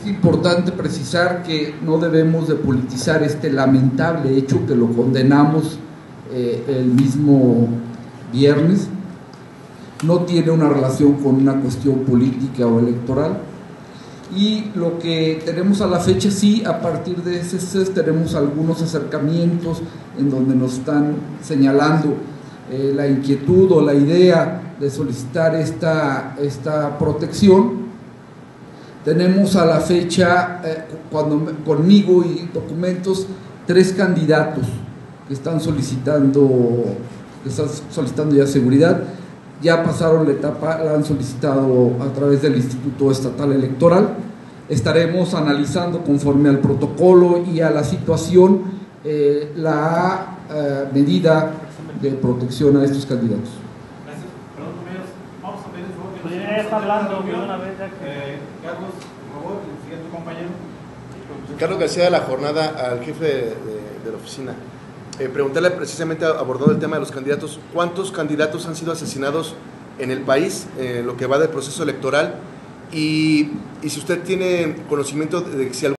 Es importante precisar que no debemos de politizar este lamentable hecho que lo condenamos eh, el mismo viernes. No tiene una relación con una cuestión política o electoral. Y lo que tenemos a la fecha, sí, a partir de ese CES tenemos algunos acercamientos en donde nos están señalando eh, la inquietud o la idea de solicitar esta, esta protección tenemos a la fecha, eh, cuando, conmigo y documentos, tres candidatos que están solicitando, que están solicitando ya seguridad. Ya pasaron la etapa, la han solicitado a través del Instituto Estatal Electoral. Estaremos analizando conforme al protocolo y a la situación eh, la eh, medida de protección a estos candidatos. Gracias. Perdón, compañeros. Vamos a pedir el favor que Pues nos ya está hablando de una vez ya que- Eh, Carlos, por favor, siguiente compañero. Carlos García de la jornada al jefe de, de- de la oficina. Eh, preguntarle precisamente, abordando el tema de los candidatos, ¿cuántos candidatos han sido asesinados en el país en lo que va del proceso electoral? Y, y si usted tiene conocimiento de que si